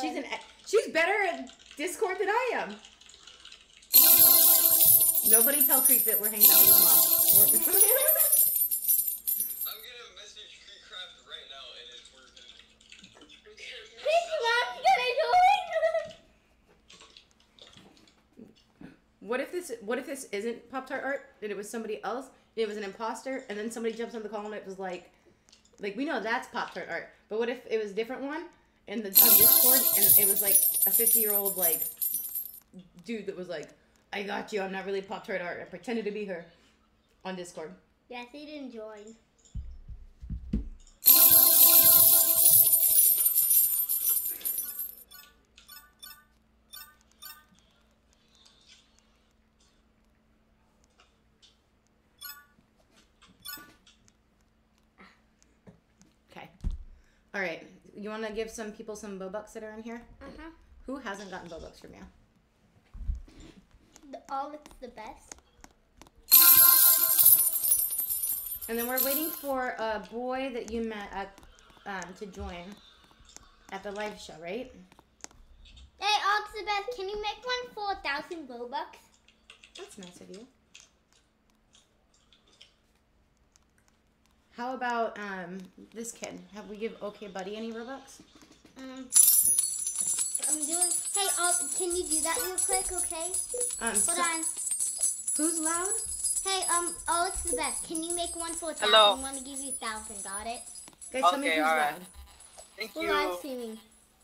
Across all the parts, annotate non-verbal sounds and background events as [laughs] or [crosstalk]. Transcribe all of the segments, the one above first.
She's an she's better at Discord than I am. Nobody tell Kreek that we're hanging out with mom. [laughs] I'm gonna message KreekCraft right now and it's working. Please, mom's gonna do it. what if this what if this isn't Pop Tart art and it was somebody else? It was an imposter, and then somebody jumps on the call and it was like, like we know that's Pop Tart art, but what if it was a different one in the Discord and it was like a fifty year old like dude that was like, I got you. I'm not really Pop Tart art. I pretended to be her on Discord. Yes, he didn't join. You want to give some people some Robux that are in here? Uh huh. Who hasn't gotten Robux from you? The, all it's the best. And then we're waiting for a boy that you met at um, to join at the live show, right? Hey, all it's the best. Can you make one for a thousand Robux? That's nice of you. How about um, this kid? Have we give OK Buddy any Robux? Um, I'm doing. Hey, all, can you do that real quick, okay? Um, Hold so- on. who's loud? Hey, um, oh, it's the best. Can you make one for a thousand? Hello. I want to give you a thousand. Got it? Guys, tell me Okay, who's alright. loud. Thank We're you. live streaming,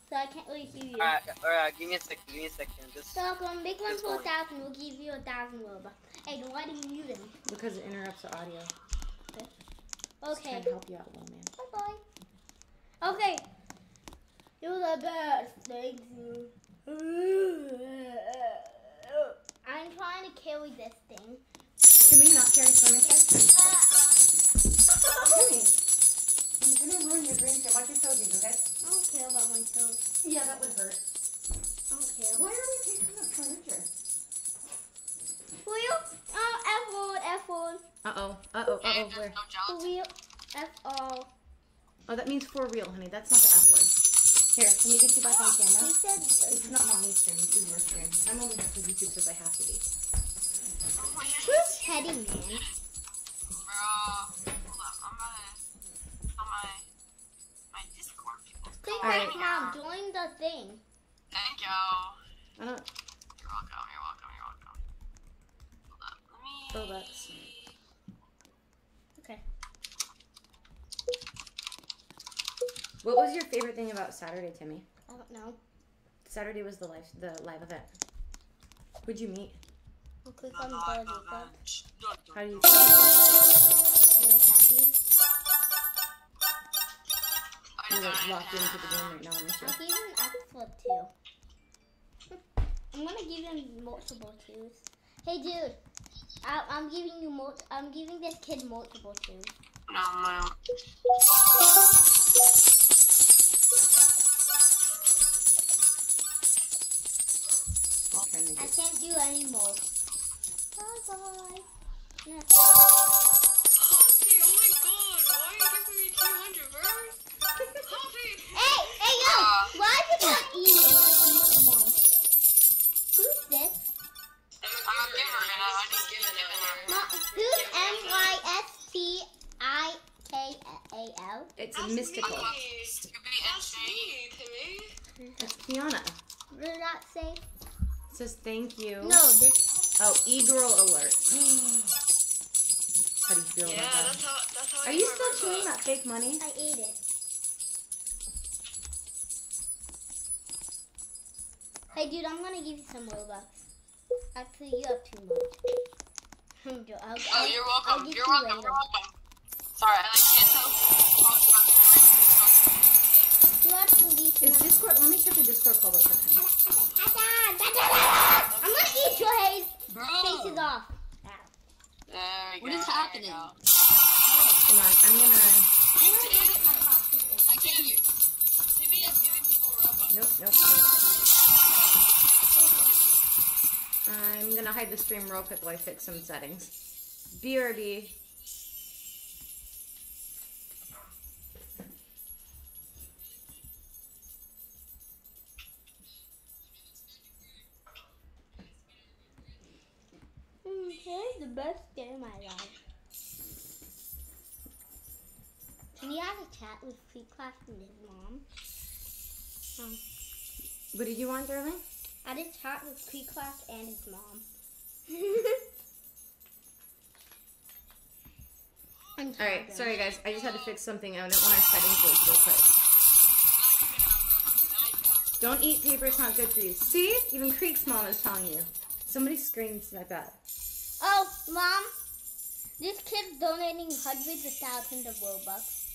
so I can't really hear you. Alright, alright, give me a second, give me a second. Just So if I make one for a thousand, we'll give you a thousand Robux. Hey, then why do you mute him? Because it interrupts the audio. Just Okay. trying to help you out, little man. Bye bye. Okay. You're the best. Thank you. I'm trying to carry this thing. Can we not carry furniture? Timmy, I'm gonna ruin your dreams. Watch your toesies, okay? I don't care about my toes. Yeah, that would hurt. I don't care. Why are we taking up furniture? For you? Oh, F word, F word. Uh oh. Uh oh. Uh oh. Where? For real? F O. Oh, that means for real, honey. That's not the F word. Here, can we get you back on He camera? said, This is not mommy's stream. This is your stream. I'm only here because YouTube says I have to be. who's Teddy Man? Bro, hold up. I'm gonna tell my my Discord people. to Click right Alright. in now. Join the thing. Thank you. I don't. You're welcome. You're welcome. Hold up. Let me. Oh, that's. Okay. What was your favorite thing about Saturday, Timmy? I don't know. Saturday was the live the live event. Who'd you meet? I'll click on the ball. How do you? You're happy. You're like locked into the game right now, aren't you? I'll give him X for two. [laughs] I'm gonna give him multiple twos. Hey, dude. I, I'm giving you mul- I'm giving this kid multiple twos. No, no. Trying I can't do any more. Bye bye. Yeah. Thank you. No, this. Oh, e-girl alert. [gasps] How do you feel Yeah, about that? that's how, that's how Are get you still chewing that fake money? I ate it. Hey, dude, I'm gonna give you some Robux. Actually, you have too much. I'm jo- I'll, Oh, you're I'll welcome. give You're you welcome. later. You're welcome. Sorry, I like can't tell. You actually Is Discord? Let me check the Discord call real quick. [laughs] I'm gonna your face. Bro. Faces off. There we What go. is happening? go. Come on, I'm gonna. I can't hear. Timmy is giving people Robux. Nope, nope, nope. I'm gonna hide the stream real quick while I fix some settings. BRB. Is the best day of my life. Can you have a chat with Free Class and his mom? Um, What did you want, darling? I did chat with KreekCraft and his mom. [laughs] All right, sorry guys. I just had to fix something. I don't want our settings work real quick. Don't eat paper. It's not good for you. See? Even Kreek's mom is telling you. Somebody screams like that. Mom, this kid's donating hundreds of thousands of Robux.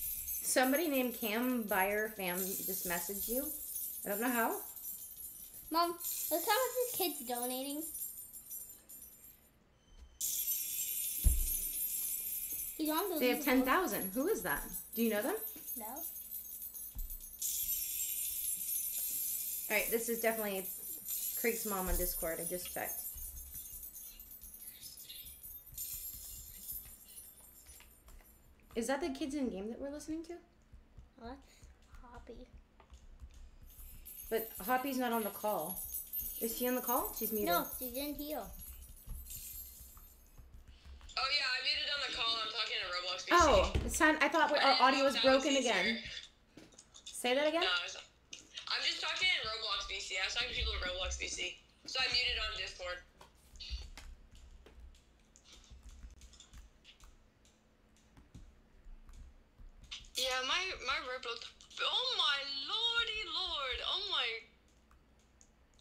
Somebody named Cam Buyer Fam just messaged you. I don't know how. Mom, look how much this kid's donating. He's on the They have 10,000. Who is that? Do you know them? No. All right, this is definitely Kreek's mom on Discord. I just checked. Is that the kids in game that we're listening to? What's hobby? But Hoppy's not on the call. Is she on the call? She's muted. No, she's in here. Oh yeah, I muted on the call. I'm talking to Roblox PC. Oh, it's time. I thought our didn't audio was if that was broken again. Say that again. No, it's- I'm just talking in Roblox VC. I was talking to people in Roblox VC. So I muted on Discord. Yeah, my my Roblox. Oh my lordy lord! Oh my.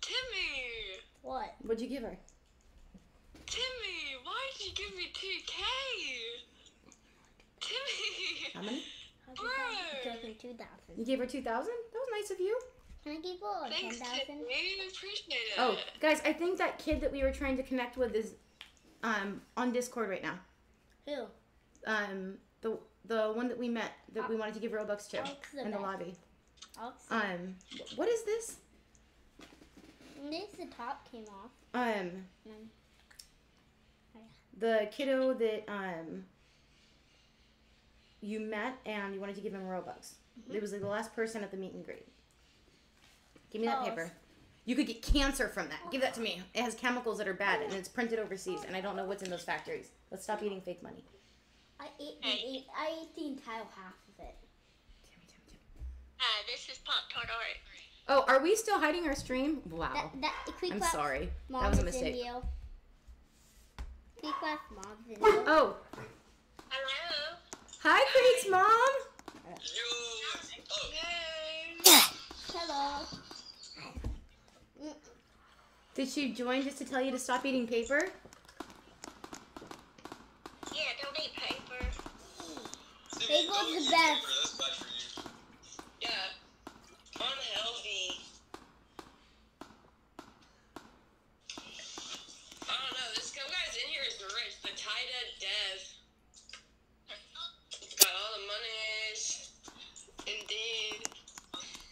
Timmy, What? What'd you give her? Timmy, why did you give me two K? Timmy. How many? Bro. 2,000. You gave her two thousand. That was nice of you. Can I give her Thanks, 10,000? Timmy. Appreciate it. Oh, guys, I think that kid that we were trying to connect with is um on Discord right now. Who? Um, the the one that we met that we wanted to give Robux to in the lobby. Um, what is this? This the top came off. Um, the kiddo that um you met and you wanted to give him Robux. It was like the last person at the meet and greet. Give me that Oh. paper. You could get cancer from that. Give that to me. It has chemicals that are bad and it's printed overseas and I don't know what's in those factories. Let's stop eating fake money. I ate, the, ate, I ate the entire half of it. Uh, this is Pop Tart Art. Oh, are we still hiding our stream? Wow. That, that, quick I'm sorry. Mom That was a mistake. In here. Quick class mom's in here. Oh, Hello. hi, Kreek's mom. Yo, oh, Hello. Did she join just to tell you to stop eating paper? They go don't the eat best. That's bad for you. Yeah. Unhealthy. I don't know. This guy's in here is rich. The Tida Dev. Got all the monies. Indeed.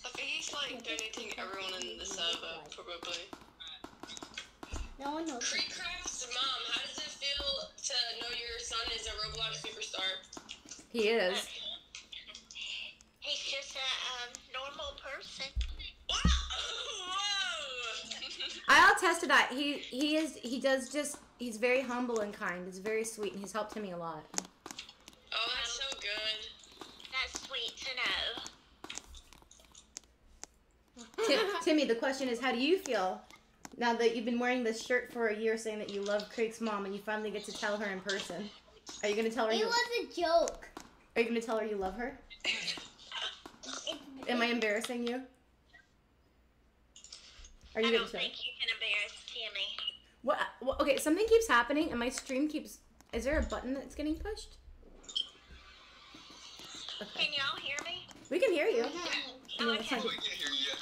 I think he's like donating everyone in the server, uh, probably. No one knows. KreekCraft's mom, how does it feel to know your son is a Roblox superstar? He is. He's just a um, normal person. [laughs] I'll attest to that. He he is he does just he's very humble and kind. He's very sweet and he's helped Timmy a lot. Oh, that's so good. That's sweet to know. Ti- Timmy, the question is, how do you feel now that you've been wearing this shirt for a year, saying that you love Craig's mom, and you finally get to tell her in person? Are you gonna tell her It you was a joke. Are you gonna tell her you love her? Am I embarrassing you? Are you I don't think you can embarrass Tammy. What, what? Okay, something keeps happening, and my stream keeps. Is there a button that's getting pushed? Okay, Can y'all hear me? we can hear you. Oh, okay. We can hear you.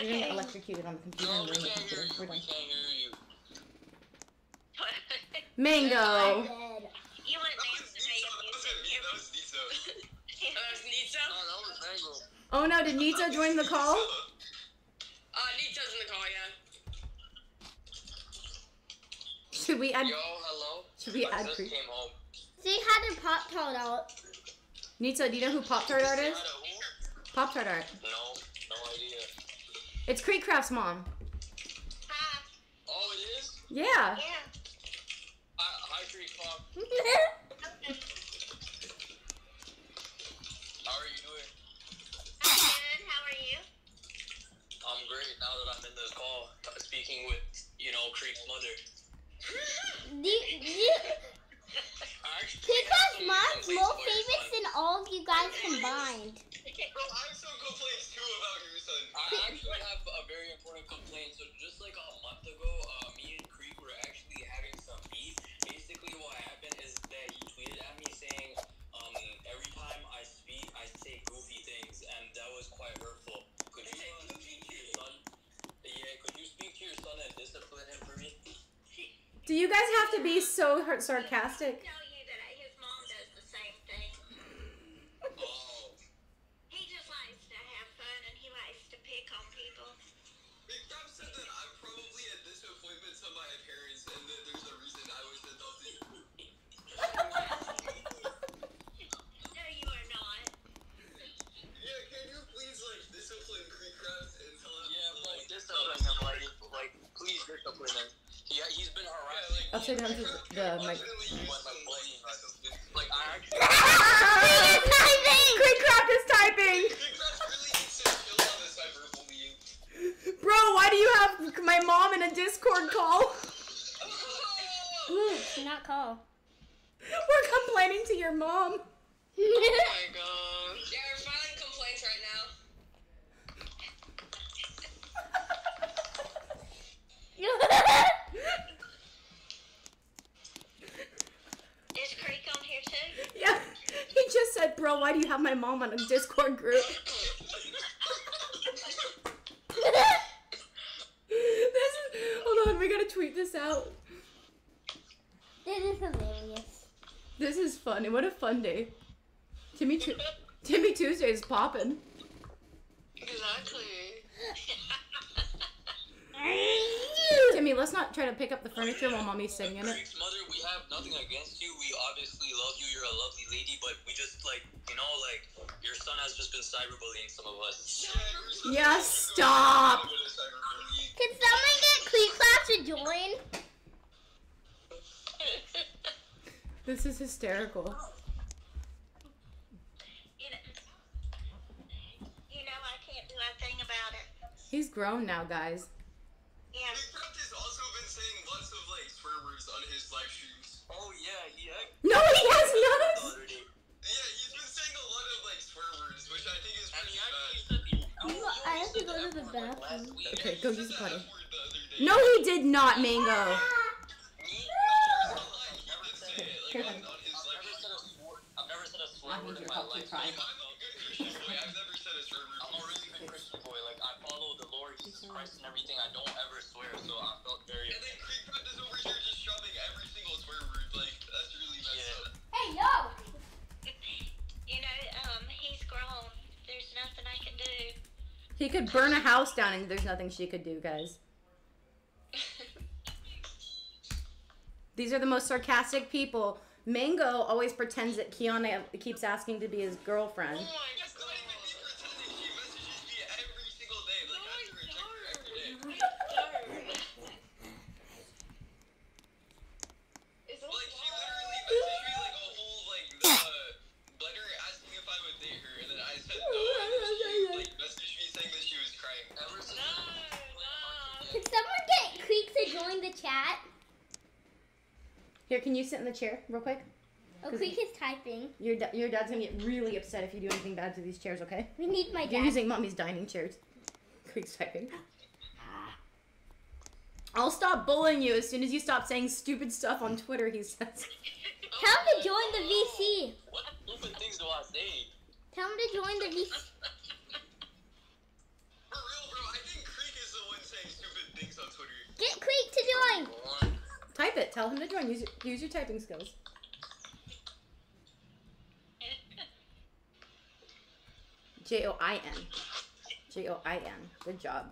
You're gonna get electrocuted on the computer No, we hear computer. We're done. can't hear you. Mango. Oh no, did Nita join the call? Uh, Nita's in the call, yeah. Should we add? Yo, hello. Should we My add sis Kreek? came home. They had a pop tart out. Nita, do you know who Pop Tart Art is? Out of who? Pop Tart Art. No, no idea. It's KreekCraft's mom. Hi. Oh, it is? Yeah. Yeah. Hi, hi Kreek How [laughs] are you doing? I'm good. How are you? I'm great now that I'm in this call, uh, speaking with, you know, Kreek's mother. Do you, do you, [laughs] I actually Peacock's have some mom's more famous son. than all of you guys combined. Bro, I have some complaints too about your son. I actually have a very important complaint. So just like a month ago, uh, me and Kreek were actually having some beef. Basically, what happened is that he tweeted at me saying, um, every time I speak, I say goofy things, and that was quite hurtful. Could you uh, speak to your son? Yeah, could you speak to your son and discipline him for me? Do you guys have to be so sarcastic? Tell Discord group? this is, hold on, we gotta tweet this out. this is hilarious. This is fun, and what a fun day. Timmy, Tu- Timmy Tuesday is popping. Exactly. [laughs] Timmy, let's not try to pick up the furniture while mommy's sitting in it. Mother, we have nothing against you. Been cyberbullying some of us. Yeah, stop. Can someone get Clean Class to join? This is hysterical. You know, you know I can't do a thing about it. He's grown now, guys. Go use the potty. F word the other day. No, he did not, Mango. House down and there's nothing she could do, guys. These are the most sarcastic people. Mango always pretends that Kiana keeps asking to be his girlfriend. Oh my It's not even me pretending. She messages me every single day. Like, I have to reject her every day. god. Is it Like, she literally messaged me like a whole like uh, letter asking if I would date her, and then I said no, and then she like messaged me saying that she was crying. Ever since No, no. Can someone get Kreek to join the chat? Here, can you sit in the chair real quick? Oh, Kreek is typing. Your, da- your dad's gonna get really upset if you do anything bad to these chairs, okay? We need my dad. You're using mommy's dining chairs. [laughs] Kreek's typing. I'll stop bullying you as soon as you stop saying stupid stuff on Twitter, he says. [laughs] Tell him to join the VC. what stupid things do I say? Tell him to join the VC. [laughs] For real, bro, I think Kreek is the one saying stupid things on Twitter. Get Kreek to join. Type it. Tell him to join. Use your, use your typing skills. [laughs] J O I N. J O I N. Good job.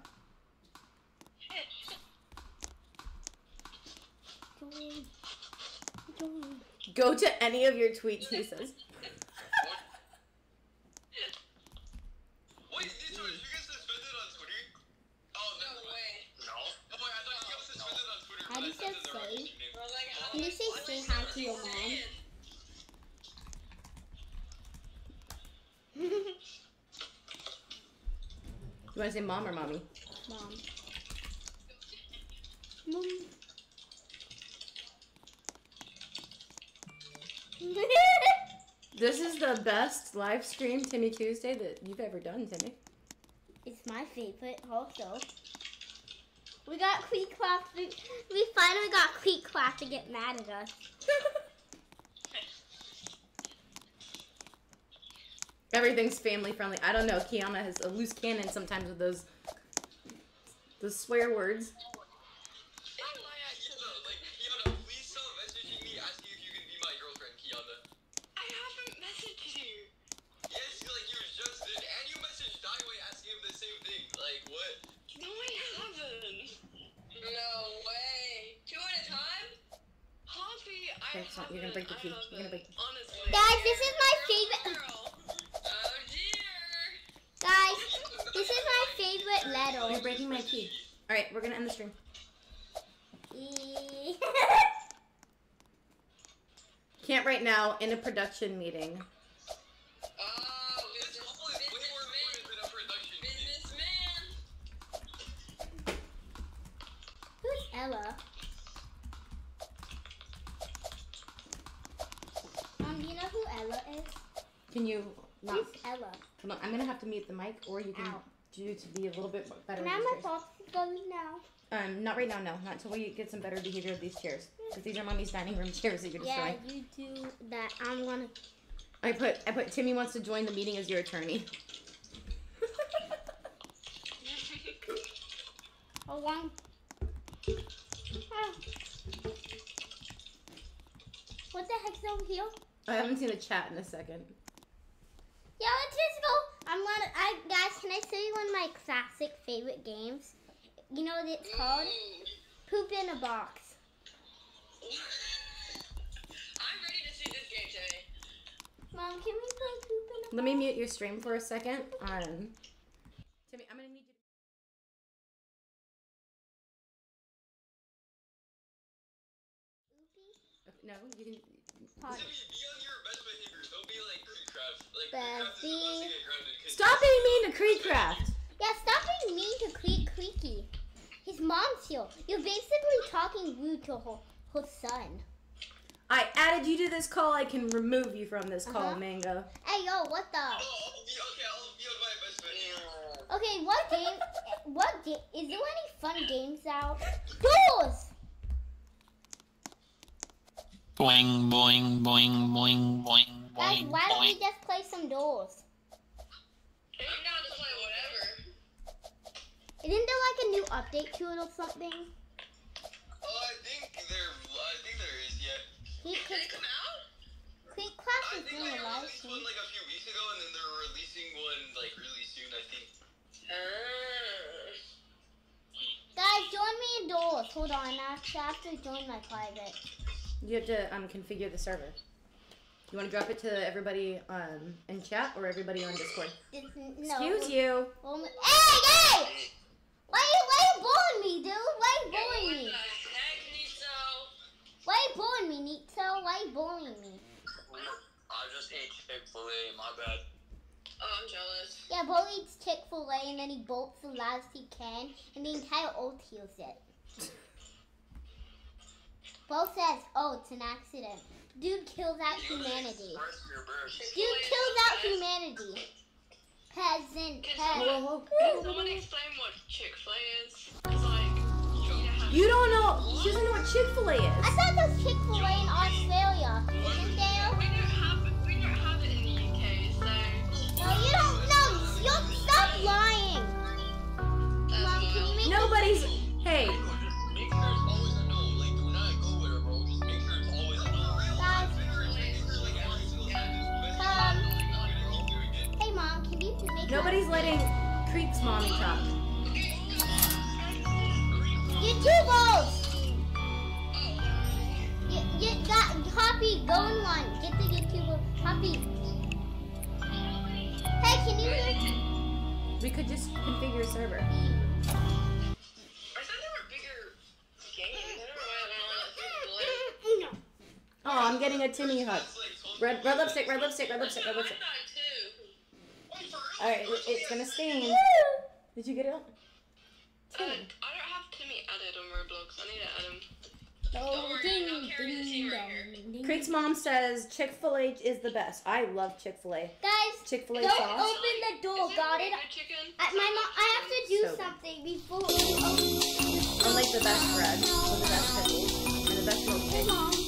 Join. [laughs] Join. Go to any of your tweets, he says. Wait, did you, you get suspended on Twitter? Oh, No no way. way. No. Oh, wait, I thought you got suspended on Twitter. How but do I you said say the wrong say? username. I was like, how Can you do say I- saying hi to your mom? You want to say mom or mommy? Mom. Mom. [laughs] This is the best live stream Timmy Tuesday that you've ever done, Timmy. it's my favorite also. We got KreekCraft. We, finally got KreekCraft to get mad at us. Everything's family friendly. I don't know. Kiana has a loose cannon sometimes with those those swear words. Kiana, like, Kiana, please stop messaging me asking if you can be my girlfriend, Kiana. I haven't messaged you. Yes, like you just did, and you messaged Daiwei asking him the same thing. Like, what? No, I haven't. No way. Two at a time? Harvey, I Okay, so you're gonna break the key. haven't. You're gonna break- Honestly. Guys, this is my favorite. Girl. Oh dear. Guys, this is my favorite You're letter. breaking my key. All right, we're gonna end the stream. E- Can't right now. In a production meeting. Oh, this couple is way more important than a production meeting. Businessman. Who's Ella? Um, do you know who Ella is? Can you not? Who's Ella? Hold on, I'm gonna have to mute the mic, or you can Ow. do to be a little bit better. Can I have my popsicles now? Um, not right now. No, not until we get some better behavior of these chairs, because these are mommy's dining room chairs that you're Yeah, destroying. you do that. I'm gonna. I put I put Timmy wants to join the meeting as your attorney. [laughs] Hold on. Ah. What the heck's over here? I haven't seen a chat in a second. Yeah, let's just go. I'm gonna. I guys, can I show you one of my classic favorite games? You know what it's called? Poop in a box. I'm ready to see this game today. Mom, can we play poop in a Let me mute your stream for a second. Um, Timmy, I'm gonna need you. Okay, no, you can. box? Timmy, be on your best behavior. Don't be like KreekCraft. Like Bestie. KreekCraft is supposed to get grounded. 'cause Stop being mean to KreekCraft. Yeah, stop being mean to Kreek Creaky. His mom's here. You're basically talking rude to her, her son. I added you to this call. I can remove you from this call, Uh-huh. Mango. Hey, yo, what the? Oh, I'll okay. I'll be on my best behavior. Okay, what game? What game? Is there any fun games out? Doors. Boing, boing, boing, boing, boing, Guys, why don't we just play some doors? I'm to play whatever. Isn't there like a new update to it or something? Yeah. He Did could. it come out? KreekCraft I is think doing they a live released one like a few weeks ago, and then they're releasing one like really soon. I think. Ah. Guys, join me in doors. Hold on, I have to join my private. You have to um configure the server. You want to drop it to everybody um in chat or everybody on Discord? It's, no. Excuse you. Only, hey, hey! Why you, why you bullying me, dude? Why you What bullying the me? heck, Nito? Why you bullying me, Nito? Why you bullying me? I just ate Chick Fil A. My bad. Oh, I'm jealous. Yeah, Bo eats Chick Fil A and then he bolts as loud as he can, and the entire earth hears it. Bo says, "Oh, it's an accident." Dude kills out humanity. First your birth. Dude kills out humanity. Peasant, Can peasant. Whoa, whoa, Can someone explain what Chick Fil A is? Cause like, you need to have. You don't know. She doesn't know what Chick Fil A is. I thought there was Chick Fil A in Australia. Isn't there? We don't have it. We don't have it in the UK. So. No, you don't know. You stop lying. Mom, can you make Nobody's. Hey, No, just make sure it's always a no. Like, do not go with it, bro. Just make sure it's always a no. Guys, Like every single time. come. Keep doing it. Hey, mom, can you make nobody's letting Kreek's mommy talk. YouTubers? You, you got Hoppy, go in one. Get the YouTuber. Hoppy. Hey, can you hear We could just configure a server. I thought there were bigger games. I don't know why I don't know what Chick Fil A. I'm getting a Timmy hug. Red, red lipstick, red lipstick, red lipstick, red lipstick. All right, it's gonna stain. Did you get it? Uh, I don't have Timmy added on Roblox. I need to add him. Oh, worry, ding, I'll carry the ding, team right dong, ding. Kreek's mom says Chick Fil A is the best. I love Chick Fil A. Guys, Chick Fil A don't sauce. open the door. Is it Got it? chicken? I, my mom, I have to do So good. something before. Oh, I like the best bread, and the best pickles, and the best milkshake.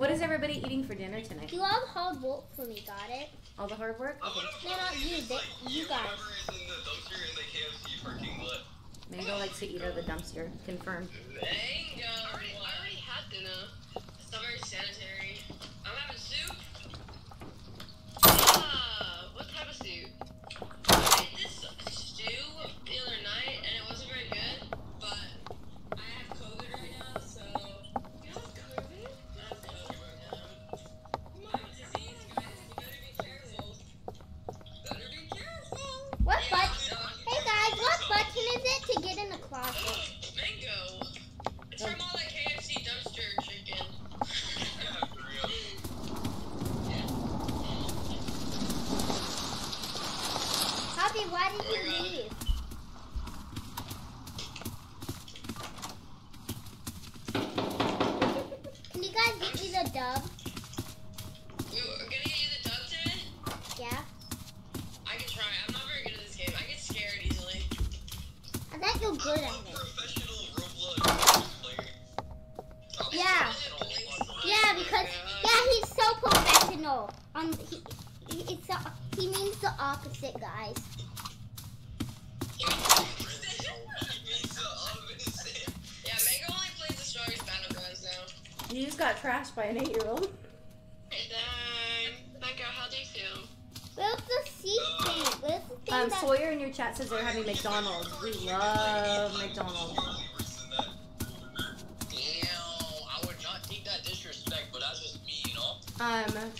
What is everybody eating for dinner tonight? do all the hard work for me. Got it? All the hard work? I would've No, not you, they- like, you guys. whatever is in the dumpster in the KFC parking lot. Mango likes to eat out of the dumpster. Confirmed. Mango. I already, I already had dinner. It's not very sanitary. I good at it. professional Roblox player. Yeah. Yeah, because yeah, he's so professional. Um, he, he it's the, he means the opposite, guys. Yeah, Mango only plays the strongest battlegrounds now. You just got trashed by an eight-year-old. Dang. Mango, how do you feel? Where's the C thing? Where's the thing Um. Sawyer in your chat says they're having McDonald's. We love McDonald's. Damn, I would not take that disrespect, but that's just me, you know? Um,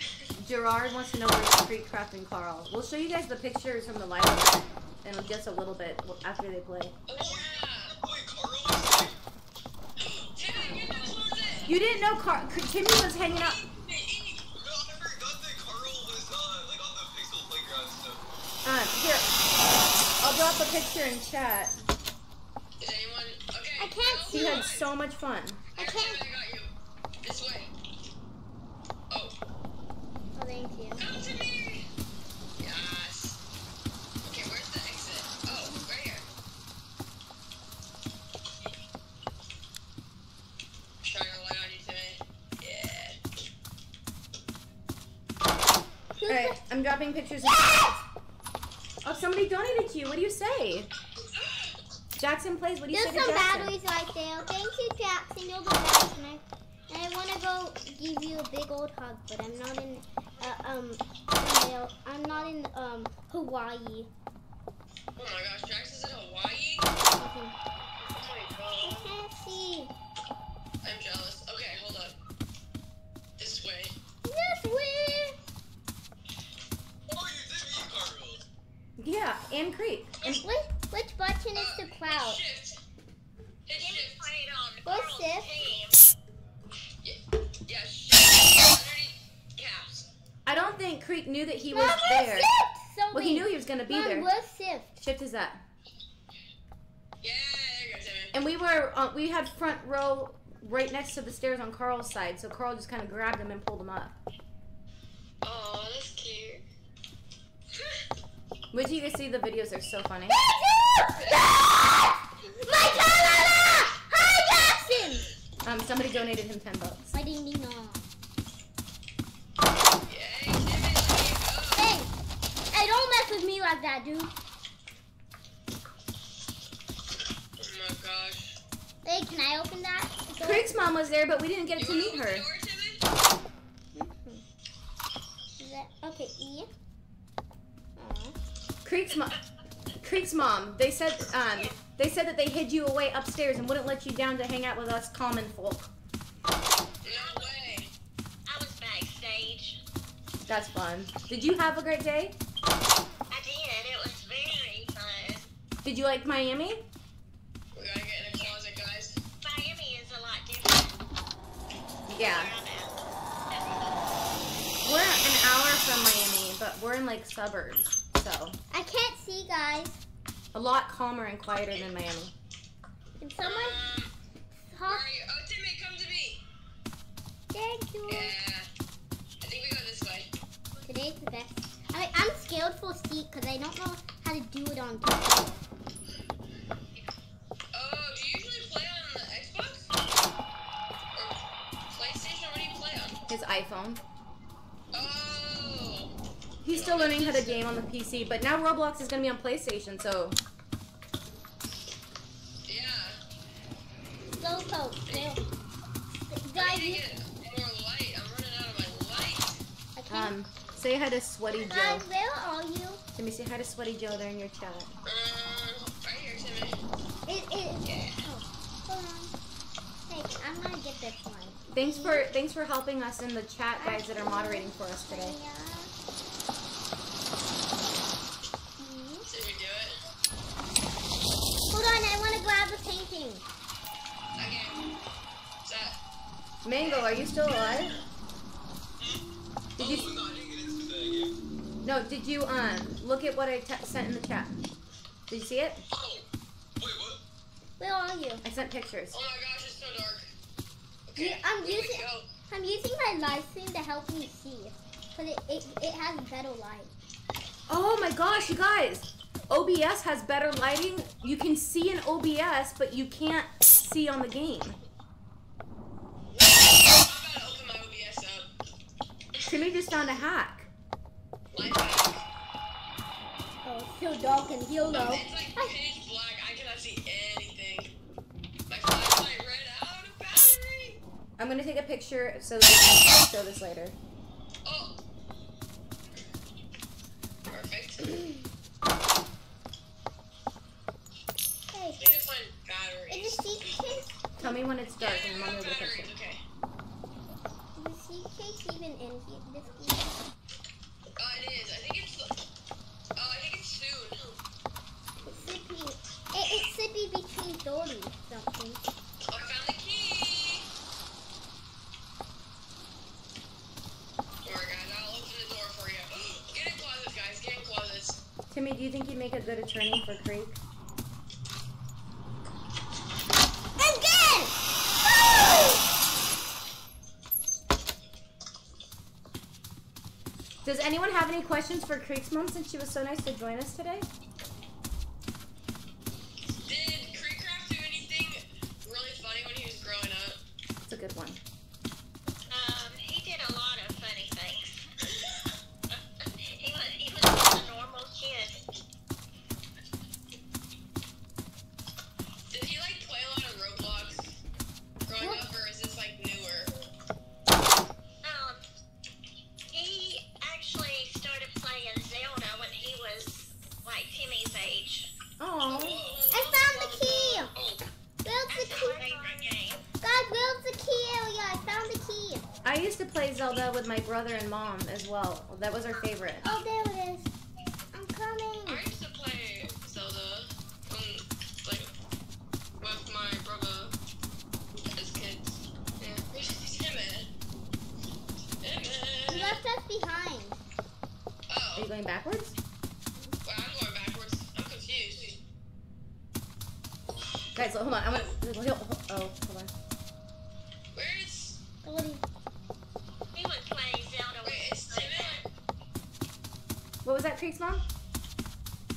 Gerard wants to know where's Kreek, Craft, and Karl. We'll show you guys the pictures from the live event in just a little bit after they play. Oh, yeah. Wait, Karl Timmy, you know who's it? You didn't know Car- Timmy was hanging out. no, I forgot that Karl was uh, like on the Pixel Playground stuff. Um, here, I'll drop a picture in chat. Is anyone okay? I can't see. He come had so much fun. I can't. I got you. This way. Oh, Oh, thank you. come to me. Yes. Okay, where's the exit? Oh, right here. Shine a light on you, Timmy. Yeah. All right, I'm dropping pictures. In chat. Oh, somebody donated to you. What do you say? Jackson plays. What do you There's say to some batteries right there. Thank you, Jackson. You're the best, man. And I want to go give you a big old hug, but I'm not in, uh, um, Amail- I'm not in, um, Hawaii. Oh my gosh, Jackson's in Hawaii? Mhm. Oh my I can't see. There. Sift? So Well, he knew he was gonna be Mom, there. where's Sift? Shift is that. Yeah, there you go, And we were, uh, we had front row right next to the stairs on Karl's side, so Karl just kind of grabbed him and pulled him up. Oh, that's cute. [laughs] Wait till you guys see the videos; they're so funny. My Hi, Jackson! Um, somebody donated him ten bucks. My ding ding dong. Yay, Timmy, there you go. Hey, hey, don't mess with me like that, dude. Oh my gosh. Hey, can I open that? Door? Kreek's mom was there, but we didn't get You to meet her. the door. Is that okay? E. Kreek's mom. Kreek's mom. They said, um, they said that they hid you away upstairs and wouldn't let you down to hang out with us common folk. No way. I was backstage. That's fun. Did you have a great day? Did you like Miami? We gotta get in a closet, guys. Miami is a lot different. Yeah. Where I'm at. We're an hour from Miami, but we're in like suburbs. So I can't see, guys. a lot calmer and quieter than Miami. Can someone Um, where talk? are you? Oh, Timmy, come to me. Thank you. Yeah. I think we go this way. Today's the best. I mean, I'm scared for Steve because I don't know how to do it on computer. Oh, do you usually play on the Xbox? PlayStation? What do you play on? His iPhone. Oh. He's still learning how to game on the PC, but now Roblox is gonna be on PlayStation, so Yeah. So so. Guys, I need you, to get more light. I'm running out of my light. Um say hi to Sweaty Joe. Guys, where are you? Let me say hi to Sweaty Joe there in your chat. Um, right here, Timmy. It, it, Yeah. oh, hold on. Hey, I'm gonna get this one. Thanks for thanks for helping us in the chat guys that are moderating for us today. Do it. Hold on, I want to grab the painting. Okay. What's that? Mango, are you still alive? Did you Oh, no, I didn't get into that yet. No, did you um look at what I sent in the chat? Did you see it? Oh, wait, what? Where are you? I sent pictures. Oh my gosh, it's so dark. You- Okay. I'm where do we using- I'm using my live stream to help me see. Because it, it, it has better light. Oh my gosh, you guys! OBS has better lighting. You can see in OBS, but you can't see on the game. I'm about to open my OBS up. Timmy just found a hack. Light. Oh, it's so dark and here low. It's like pitch black. I cannot see anything. My flashlight ran out of battery. I'm gonna take a picture so that we can show this later. Oh. Perfect. [clears throat] Hey, Need to find in the batteries. seat Tell me when it's dark yeah, and I Mommy will got get a batteries. picture. Okay. is the seat case even in here? This here? It is. I think it's. Oh, I think it's soon. It should be, it, it should be between 30 something. Oh, I found the key. Alright, guys, I'll open the door for you. [gasps] Get in closets, guys. Get in closets. Timmy, do you think you'd make a good attorney for Kreek? Again! Does anyone have any questions for Kreek's mom since she was so nice to join us today? Was that, Kreek's mom?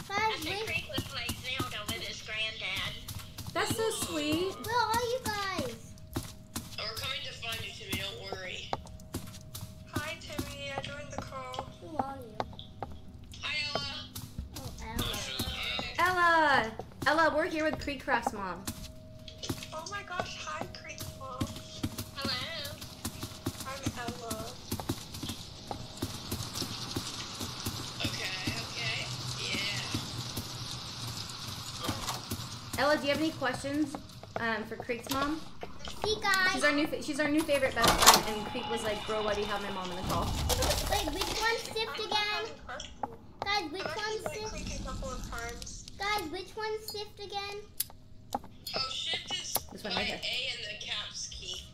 I Guys, said where, Kreek would play Zelda with his granddad. That's so sweet. where are you guys? We're coming to find you, Timmy. Don't worry. Hi, Timmy. I joined the call. Who are you? Hi, Ella. Oh, Ella. Ella! Ella, we're here with KreekCraft's mom. Yeah. Do you have any questions um, for Kreek's mom? See, guys. She's our new fa- she's our new favorite best friend, and Kreek was like, "Bro, why do you have my mom in the call?" Wait, which one's Sift again? Guys, which one's Sift? clicked a couple of times. Guys, which one's Sift again? Oh, shift is This one by right here. A and the caps key.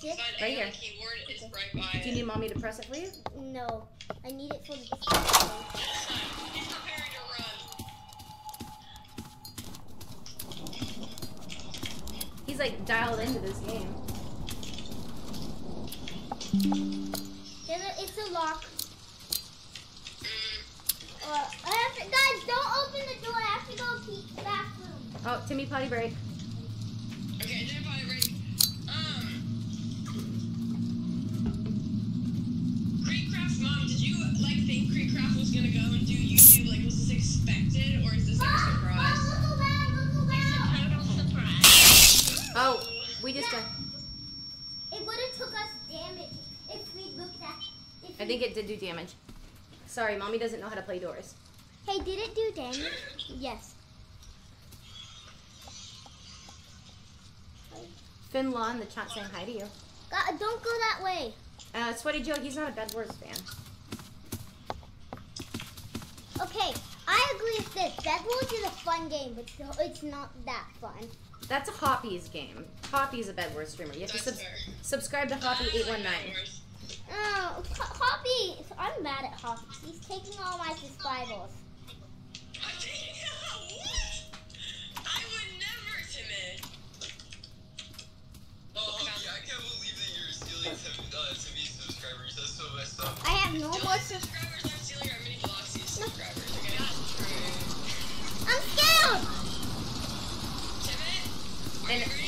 Sift? Right A here. on the keyboard is right by Do you need mommy to press it for you? No. I need it for the He's like dialed into this game. A, it's a lock. Uh, I have to, guys, don't open the door. I have to go keep the bathroom. Oh, Timmy potty break. It did do damage. Sorry, mommy doesn't know how to play doors. Hey, did it do damage? Yes. Finn Law in the chat saying hi to you. God, don't go that way. Uh, Sweaty Joe, he's not a Bed Wars fan. Okay, I agree with this. Bed Wars is a fun game, but it's- it's not that fun. That's a Hoppy's game. Hoppy's a Bed Wars streamer. You have to sub- fair. subscribe to Hoppy819. Oh, Ho- Hoppy. I'm mad at Hoppy. He's taking all my survivals. I take what? I would never, Timid. Humpy, I can't believe that you're stealing Tim, subscribers. That's so messed up. I have no more. Subscribers stealing our mini subscribers, okay? I'm scared. Timid, are you ready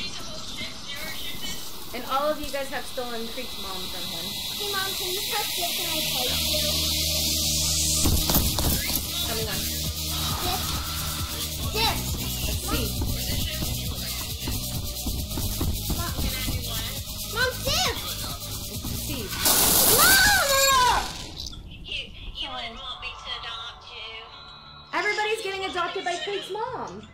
And all of you guys have stolen Kreek's mom from him. Hey, mom, can you press this when I play you? Tell me when. This. This. Let's see. Where's the shift? You look like a shift. Mom, Can I do what? mom, this. Let's see. Mom! You, you wouldn't want me to adopt you. Everybody's getting adopted by Kreek's mom.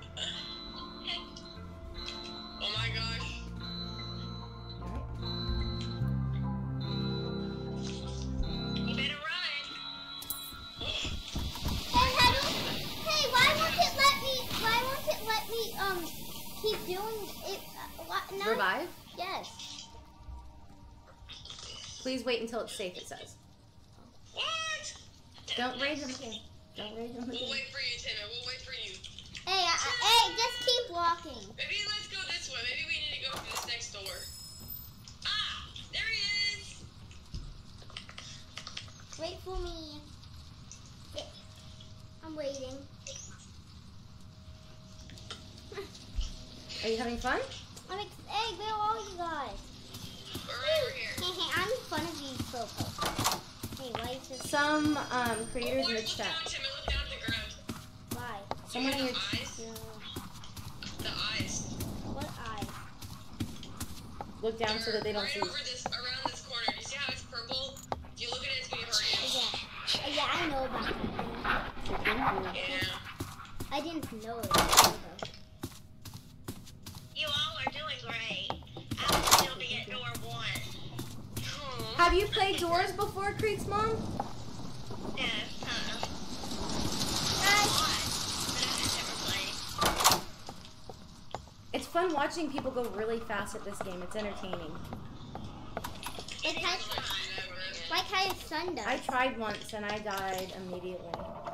Please wait until it's safe, it says. What? Don't raise him again. Don't rage him We'll wait for you, Timid. We'll wait for you. Hey, I, I, hey, just keep walking. Maybe let's go this way. Maybe we need to go through this next door. Ah! There he is! Wait for me. Yeah. I'm waiting. Are you having fun? I'm ex- hey, where are you guys? We're right over here. Hey, hey, I'm in front of. Hey, why is this? Some um, Oh, creators boy, in the chat. down, Timid. Down at the ground. Why? Someone in the eyes? The eyes. What eyes? look down so that they don't right see. over this, around this corner. Do you see how it's purple? If you look at it, it's gonna hurt you. Yeah. Uh, yeah, I know about that. Yeah. I didn't know it. Have you played Doors before, Kreek's mom? No. Guys, But I have never played. It's fun watching people go really fast at this game. It's entertaining. like how, like how your son does. I tried once and I died immediately.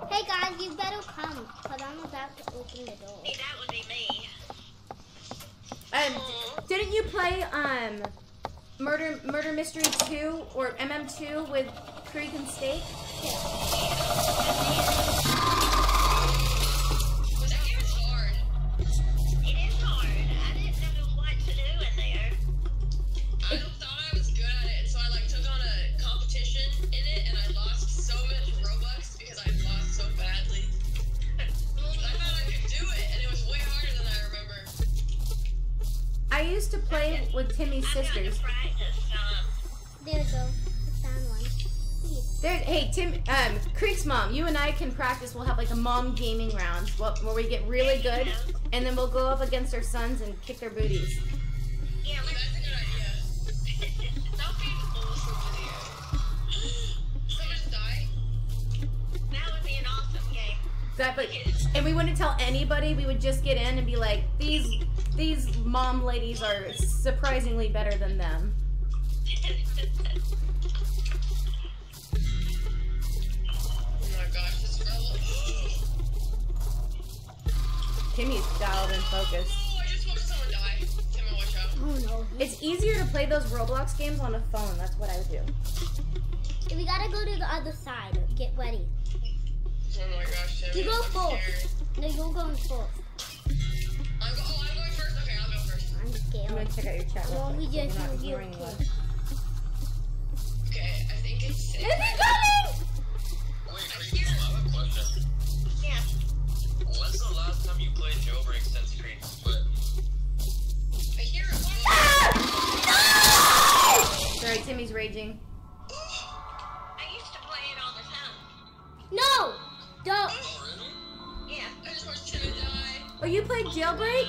Hey guys, you better come, cause I'm about to open the door. See, that would be me. Um, didn't you play um, Murder Murder Mystery 2 or MM2 with Kreek and Steak? sisters. There you go. I found one. There, hey Tim, um, Kreek's mom. You and I can practice. We'll have like a mom gaming round, where we get really good, and then we'll go up against our sons and kick their booties. Yeah, that's a good idea. that would be an awesome game. That, but, and we wouldn't tell anybody. We would just get in and be like, these these mom ladies are surprisingly better than them. Oh my gosh, this Roblox. Timmy's dialed in focus. Oh, I just watched someone die. Timmy, watch out. Oh no. It's easier to play those Roblox games on a phone. That's what I would do. We gotta go to the other side. Get ready. Oh my gosh, Timmy. You go I'm full. No, you're going full. First. I'm I'm gonna check out your chat real Well, quick. we just you're not do you ignoring too. what- Okay, I think it's. Is he coming? Wait, Kreek, I have a question. Yeah. When's the last time you played Jailbreak since Kreek split? I hear it. Ah! Sorry, Timmy's raging. I used to play it all the time. No! Don't. Oh, really? Yeah. I just watched Timmy die. Oh, you played Jailbreak?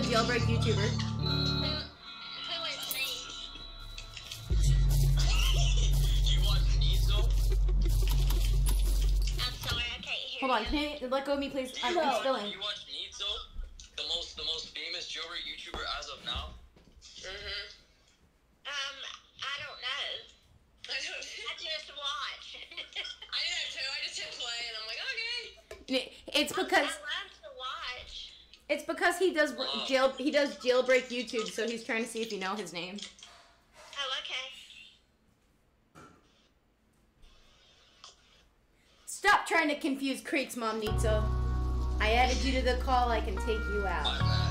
I can't hear Hold on, can you let go of me, please? I'm, I'm spilling. Because he does jail he does jailbreak YouTube, so he's trying to see if you know his name. Oh, okay. Stop trying to confuse Kreek's mom, Nito. I added you to the call. I can take you My out.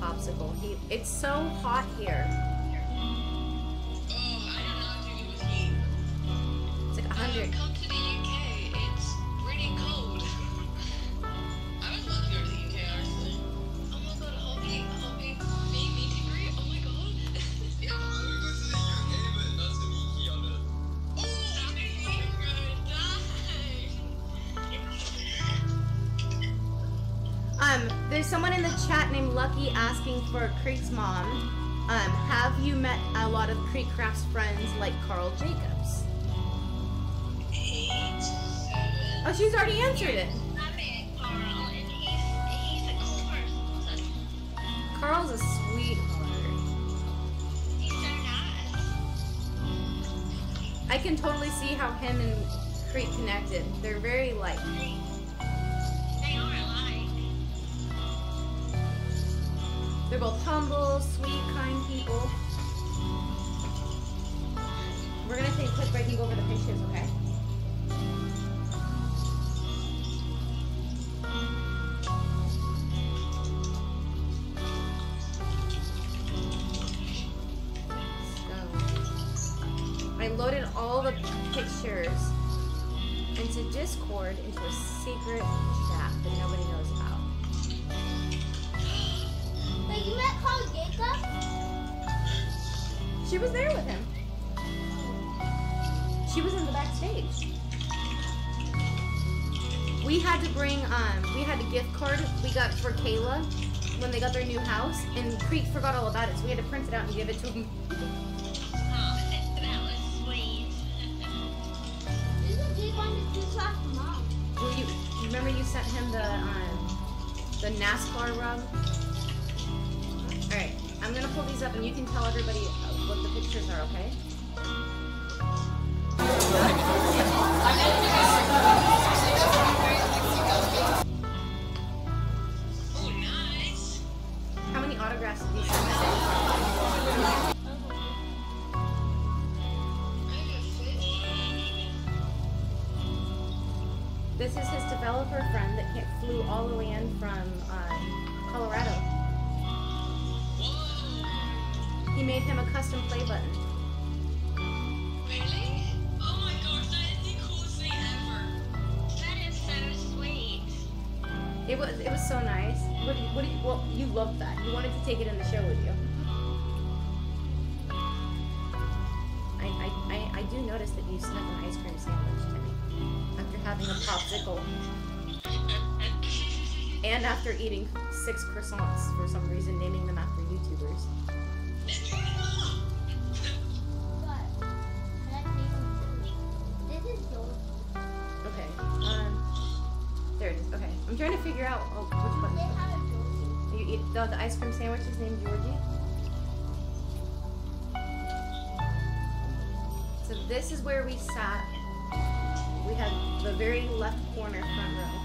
Popsicle. He, it's so hot here. For Kreek's mom. Um, have you met a lot of KreekCraft's friends like Karl Jacobs? Eight, seven. Oh, she's already answered it. I met Karl and he's, he's a cool person. Karl's a sweetheart. He's so nice. I can totally see how him and Kreek connected. They're very like. They're both humble, sweet, kind people. We're gonna take a quick break and go over the pictures, okay? I loaded all the pictures into Discord into a secret was there with him. She was in the backstage. We had to bring um we had a gift card we got for Kayla when they got their new house and Kreek forgot all about it, so we had to print it out and give it to him. [laughs] Oh, that was sweet. Isn't Jake on the two class mom? Well, you you remember you sent him the um the NASCAR rug? Alright, I'm gonna pull these up and you can tell everybody what the pictures are, okay? Button. Really? Oh my gosh, that is the coolest thing ever. That is so sweet. It was it was so nice. What do you, what do you, well, you loved that. You wanted to take it in the show with you. I, I, I, I do notice that you snuck an ice cream sandwich to me after having a popsicle and after eating six croissants for some reason, naming them after YouTubers. Trying to figure out oh, which button. They have a You eat the, the ice cream sandwich is named Georgie. So this is where we sat. We had the very left corner front row.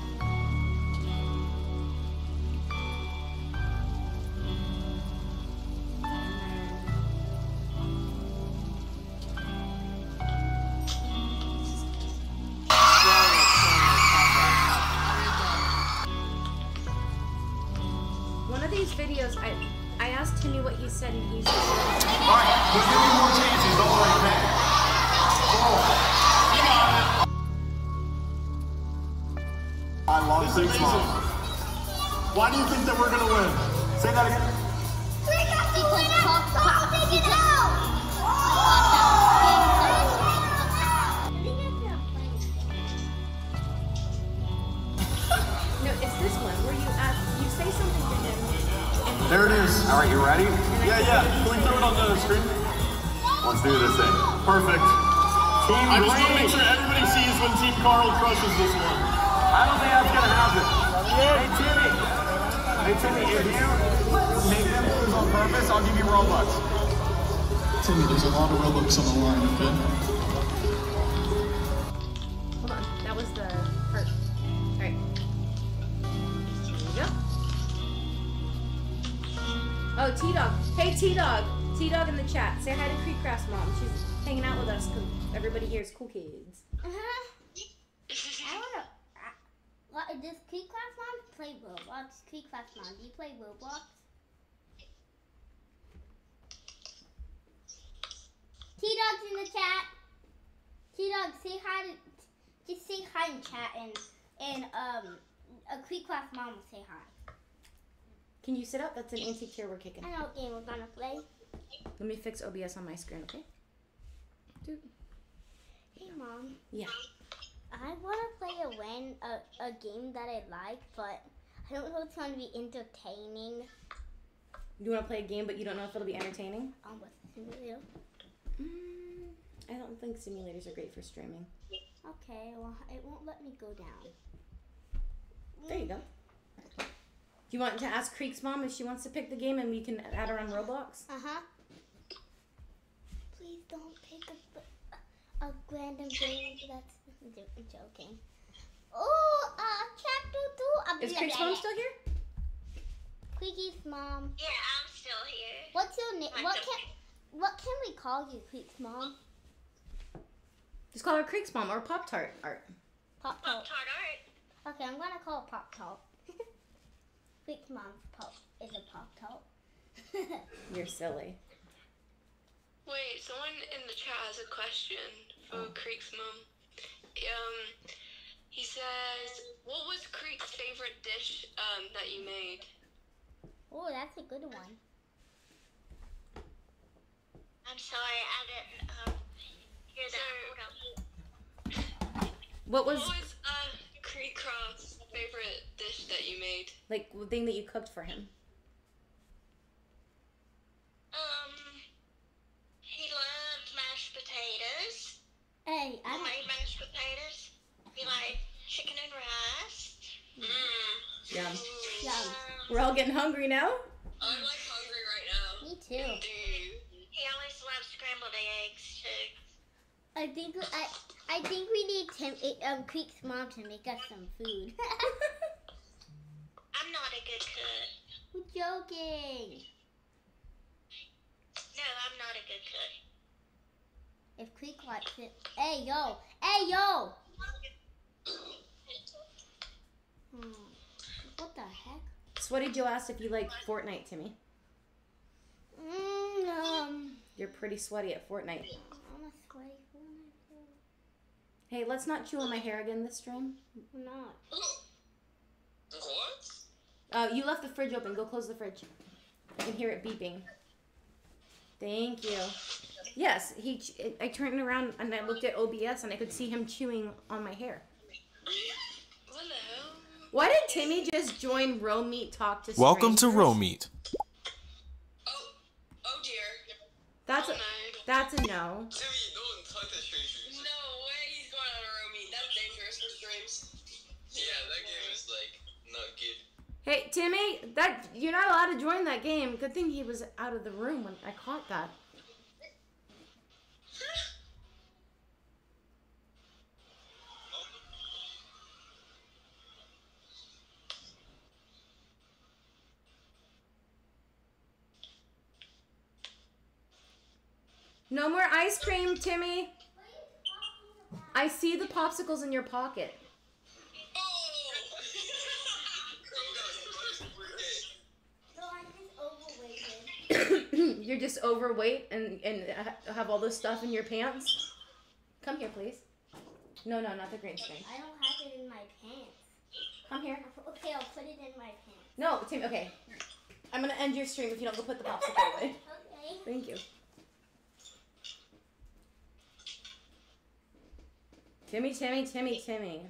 You Yeah, yeah. Can we throw it on the screen? Let's do this thing. Perfect. Team I just want to make sure everybody sees when Team Karl crushes this one. I don't think that's gonna happen. Hey Timmy. Hey Timmy, if you make them lose on purpose, I'll give you Robux. Timmy, there's a lot of Robux on the line, okay? Hey, T Dog. T Dog in the chat. Say hi to KreekCraft's mom. She's hanging out with us because everybody here is cool kids. Uh-huh. I wanna. I- What does KreekCraft Mom play Roblox? KreekCraft Mom, do you play Roblox? T Dog's in the chat. T Dog, say hi to. Just say hi in chat and and um a KreekCraft Mom will say hi. Can you sit up? That's an antique chair we're kicking. I know what game we're gonna play. Let me fix OBS on my screen, okay? Dude. Hey Mom. Yeah. I want to play a win a, a game that I like, but I don't know if it's going to be entertaining. You want to play a game, but you don't know if it'll be entertaining? Um, with simulator. Mm, I don't think simulators are great for streaming. Okay, well, it won't let me go down. There you go. Do you want to ask Kreek's mom if she wants to pick the game and we can add her on Roblox? Uh huh. Please don't pick a, a random game. That's I'm joking. Oh, uh, chapter two. I'll be Is right Kreek's back. mom still here? Creaky's mom. Yeah, I'm still here. What's your name? What can what can we call you, Kreek's mom? Just call her Kreek's mom or Pop Tart art. Pop Pop Tart. Tart Art. Okay, I'm gonna call it Pop Tart. Kreek's mom's pop is a Pop Tart. [laughs] You're silly. Wait, someone in the chat has a question for Kreek's mom. Um, he says, "What was Kreek's favorite dish um, that you made?" oh, that's a good one. I'm sorry, I didn't um, hear that. [laughs] What was What was uh, KreekCraft's favorite dish that you made? like the thing that you cooked for him? Um, he loved mashed potatoes. Hey, I I don't. made mashed potatoes. He liked chicken and rice. Mm. Yum. Yum. We're all getting hungry now. I'm like hungry right now. Me too. Dude. He always loved scrambled eggs too. I think I I think we need Tim um Kreek's mom to make us some food. [laughs] I'm not a good cook. We're joking. No, I'm not a good cook. If Kreek likes it, hey yo, hey yo. Hmm. What the heck? Sweaty Joe asked if you like Fortnite, Timmy. Mm, um, You're pretty sweaty at Fortnite. I'm a sweaty Fortnite. Hey, let's not chew on my hair again this stream. I'm not. What? Uh, you left the fridge open. Go close the fridge. I can hear it beeping. Thank you. Yes, he. I turned around and I looked at OBS and I could see him chewing on my hair. Hello. Why did Timmy just join Row Meat Talk to Welcome to strangers? Row Meat. Oh dear. That's a, Oh, no. that's a no. Timmy, Hey Timmy, that you're not allowed to join that game. Good thing he was out of the room when I caught that. No more ice cream, Timmy. I see the popsicles in your pocket. You're just overweight and and have all this stuff in your pants. Come here, please. No, no, not the green screen. I don't have it in my pants. Come here. Okay, I'll put it in my pants. No, Tim. Okay, I'm gonna end your stream if you don't go put the popsicle away. [laughs] Okay. Thank you. Timmy, Timmy, Timmy, Timmy.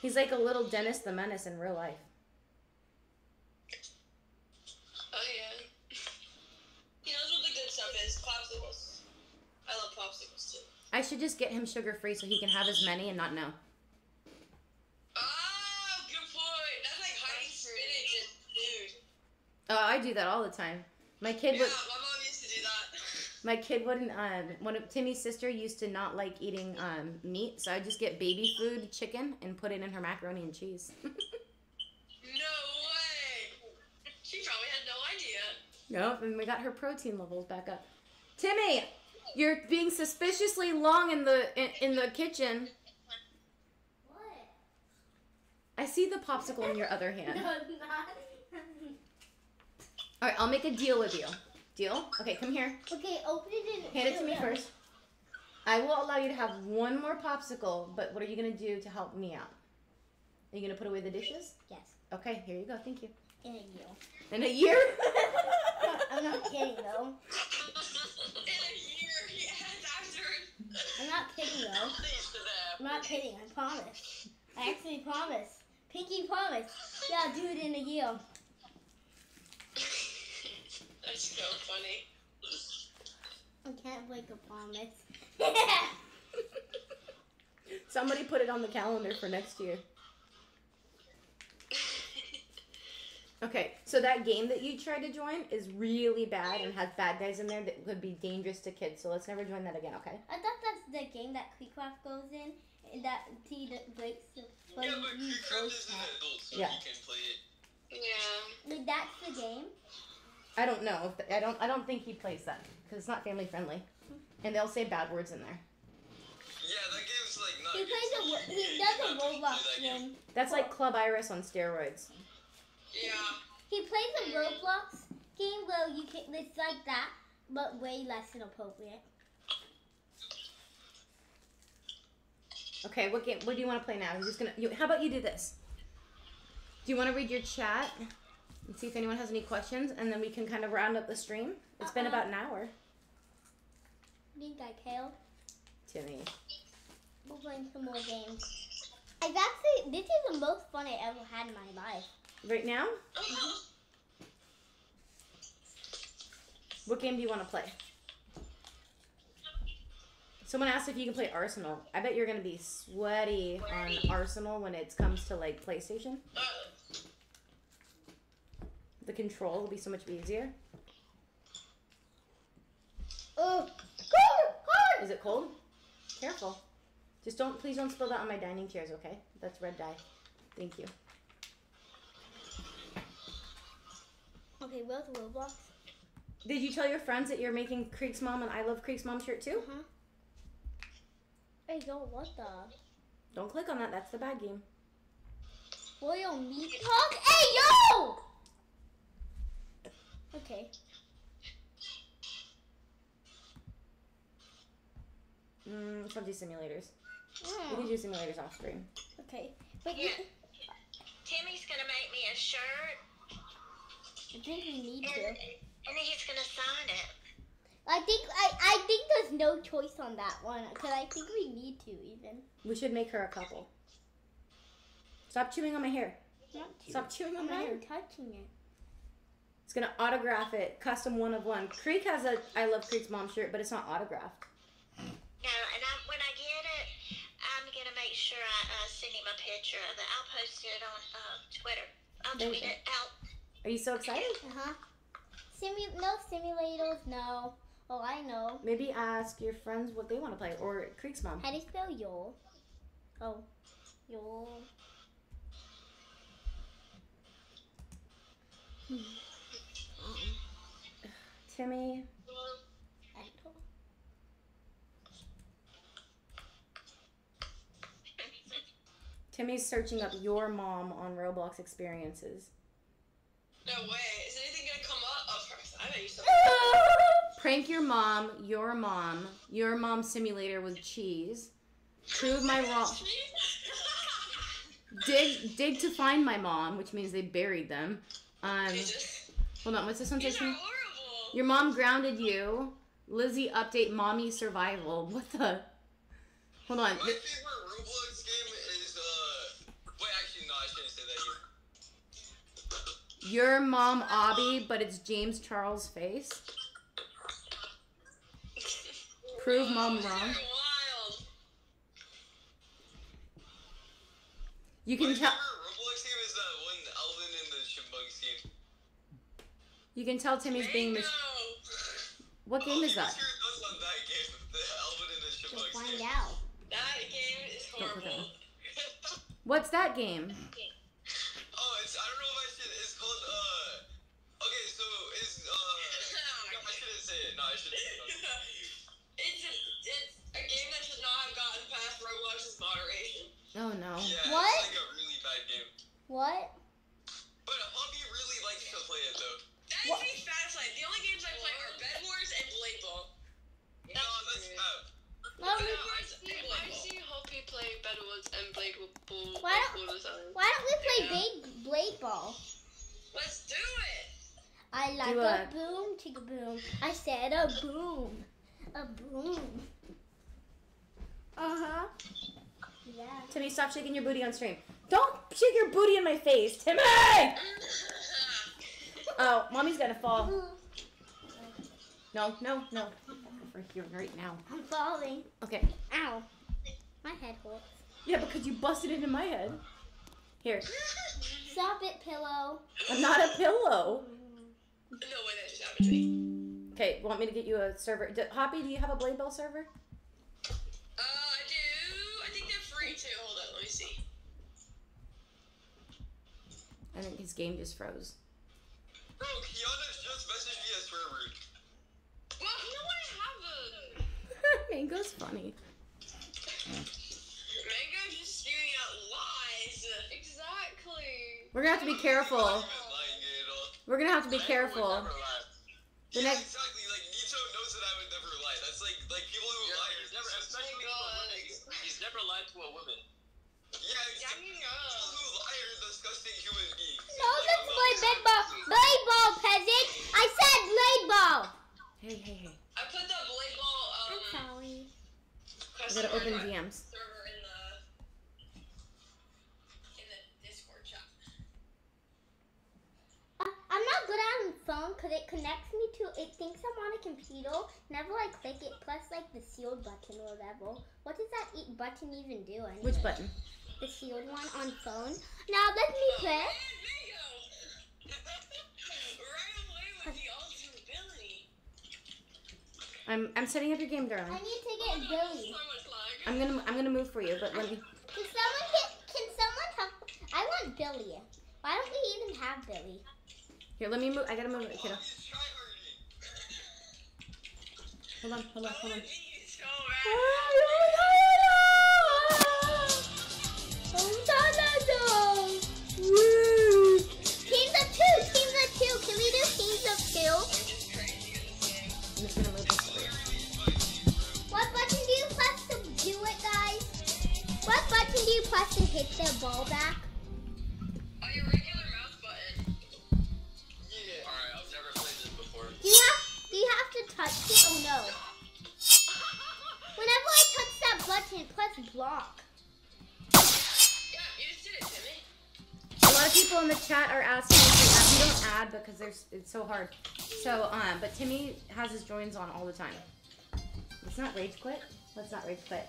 He's like a little Dennis the Menace in real life. I should just get him sugar free so he can have as many and not know. Oh, good point. That's like hiding spinach and food. Oh, I do that all the time. My kid Yeah, would. my mom used to do that. [laughs] My kid wouldn't. Um, one of Timmy's sister used to not like eating um, meat, so I'd just get baby food chicken and put it in her macaroni and cheese. [laughs] No way. She probably had no idea. nope, and we got her protein levels back up. Timmy, you're being suspiciously long in the in, in the kitchen. What? I see the popsicle in your other hand. [laughs] No, not. All right, I'll make a deal with you. Deal? Okay, come here. okay, open it in. Hand it to me first. I will allow you to have one more popsicle, but what are you gonna do to help me out? Are you gonna put away the dishes? Yes. Okay, here you go. Thank you. In a year. In a year? I'm not kidding though. I'm not kidding though. [laughs] I'm not kidding. I promise. I actually promise. Pinky promise. Yeah, I'll do it in a year. [laughs] That's so funny. I can't break a promise. [laughs] Somebody put it on the calendar for next year. Okay, so that game that you tried to join is really bad and has bad guys in there that could be dangerous to kids. So let's never join that again, okay? I the game that KreekCraft goes in. That he breaks the. But Yeah, but KreekCraft is an adult, so Yeah. you can play it. Yeah. Like, that's the game. I don't know. If I don't. I don't think he plays that because it's not family friendly, and they'll say bad words in there. Yeah, that game's like not He plays a. so He does a Roblox that game. game. That's like Club Iris on steroids. Yeah. He plays a Roblox game where you can. It's like that, but way less inappropriate. Okay, what game? What do you want to play now? I'm just gonna. You, how about you do this? Do you want to read your chat and see if anyone has any questions, and then we can kind of round up the stream? It's been Uh-uh. about an uh-uh. hour. I think I killed. Timmy. We're playing some more games. I've actually. This is the most fun I ever had in my life. Right now, [laughs] what game do you want to play? Someone asked if you can play Arsenal. I bet you're gonna be sweaty on Arsenal when it comes to like PlayStation. Uh. The control will be so much easier. Oh, Is it cold? Careful. Just don't, please don't spill that on my dining chairs, okay? That's red dye. Thank you. Okay, where's Roblox? Did you tell your friends that you're making Kreek's Mom and I Love Kreek's Mom shirt too? Mm-hmm. Hey, yo, what the? Don't click on that. That's the bad game. Royal meat hog? Hey, yo! Okay. Mm, let's not do simulators. We Mm, can do simulators off screen. okay. But Yeah. you, Timmy's gonna make me a shirt, I think we need and, to. and then he's gonna sign it. I think I, I think there's no choice on that one because I think we need to even. We should make her a couple. Stop chewing on my hair. Not. Stop chewing on I'm my not hair. even touching it. It's gonna autograph it, custom one of one. Kreek has a I love Kreek's mom shirt, but it's not autographed. No, and I, when I get it, I'm gonna make sure I uh, send him a picture of it. I'll post it on uh, Twitter. I'll There tweet it out. Are you so excited? Uh huh. Simu- no simulators, no. Oh, I know. Maybe ask your friends what they want to play, or Kreek's mom. How do you spell Yol? Oh, Yol. Timmy, I don't- Timmy's searching up your mom on Roblox experiences. No way. Prank your mom, your mom, your mom simulator with cheese. Prove my wrong. Dig, dig to find my mom, which means they buried them. Um, Jesus. hold on, what's this one These are horrible. Your mom grounded you. Lizzie update mommy survival. What the? Hold on. My favorite Roblox game is uh. Wait, actually, no, I shouldn't say that. Your mom Obby, but it's James Charles' face. Prove mom wrong. wild. You can tell. favorite Roblox game is that one Alvin and the Chipmunks game. You can tell Timmy's being mis- What game oh, is that? What's your that game? The Alvin and the To Chipmunks find out. That game is Don't that horrible. What's that game? Oh no. Yeah, What? it's like a really bad game. What? But Hubby really likes to play it though. That What? is me fascinating. The only games I play are Bed Wars and Blade Ball. No, that's uh, No, No, we- I see, I see Hoppy play Bed Wars and Blade Ball Why don't- all the time. why don't we play Yeah. big blade ball? Let's do it! I like Do a it. boom, chicka boom. I said a boom, a boom. Uh huh. Yeah. Timmy, stop shaking your booty on stream. Don't shake your booty in my face, Timmy! [laughs] Oh, mommy's gonna fall. [laughs] No, no, no. Over here right now. I'm falling. Okay. Ow. My head hurts. Yeah, because you busted it in my head. Here. [laughs] Stop it, pillow. I'm not a pillow. No way that just happened to me. Okay, want me to get you a server? D- Hoppy, do you have a Blade Ball server? Uh, I do. I think they're free too. Hold on, let me see. I think his game just froze. bro, Kiana's just messaged me as server. Well, no, I haven't. [laughs] Mango's funny. Mango's just spewing out lies. Exactly. We're gonna have to be careful. I'm not even lying at all. We're gonna have to be careful. The next- No, let's play blade ball. Blade ball, peasant. I said blade ball. Hey, hey, hey. I put the Blade Ball I'm um, sorry. I custom gotta open server DMs. in the in the Discord chat. Uh, I'm not good at on phone because it connects me to. It thinks I'm on a computer. Whenever I click it, plus like the sealed button or whatever. What does that e- button even do? Anyway? Which button? The sealed one on phone. Now let me play. Man, Mango! right away with the ultimate ability. I'm I'm setting up your game, darling. I need to get Billy. So. I'm gonna I'm gonna move for you, but let me. Can someone get? Can someone help? I want Billy. Why don't we even have Billy? Here, let me move. I gotta move it, kiddo. Oh, he's tryharding. Hold on, hold on, hold on. Oh, he's so do you press and hit the ball back? On your regular mouse button. Yeah. Alright, I've never played this before. Do you have, do you have to touch it? Oh no. [laughs] Whenever I touch that button, it press block. Yeah, you just did it, Timmy. A lot of people in the chat are asking if we, don't add because there's it's so hard. So, um, but Timmy has his joins on all the time. Let's not rage quit. Let's not rage quit.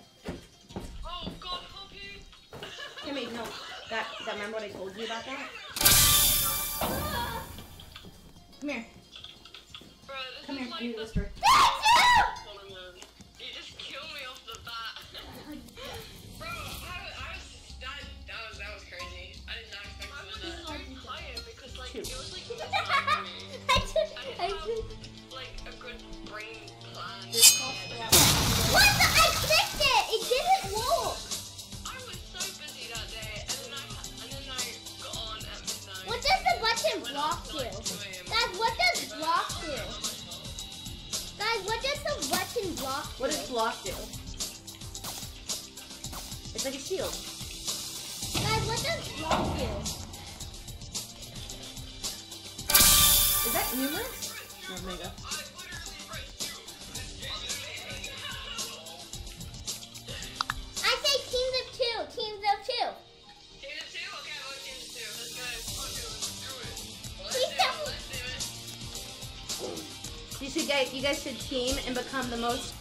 I mean, no. That, that remember what I told you about that? Come here. Bro, Come here, like you whisper. What does block do? It's like a shield. Guys, what does block do? Is that numerous? No, mega. I say teams of two. Teams of two. Teams of two? Okay, teams of two. Let's go. It. Let's do it. You guys should team and become the most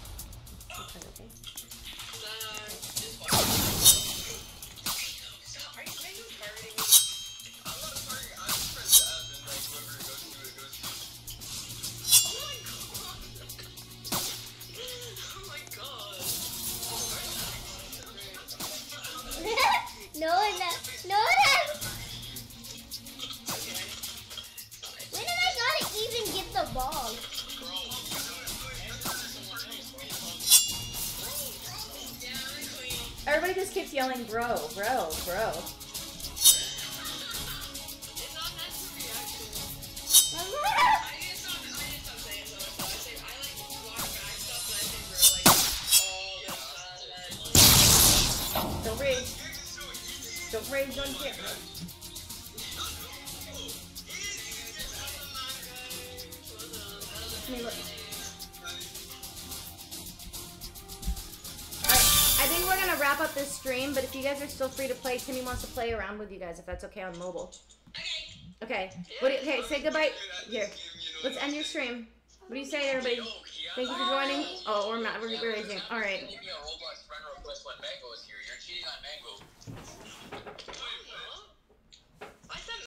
still free to play. Timmy wants to play around with you guys if that's okay on mobile. Okay. Okay. What do you, okay, say goodbye. Here. Let's end your stream. What do you say, everybody? Thank you for joining. Oh, we're not. We're raising. All right.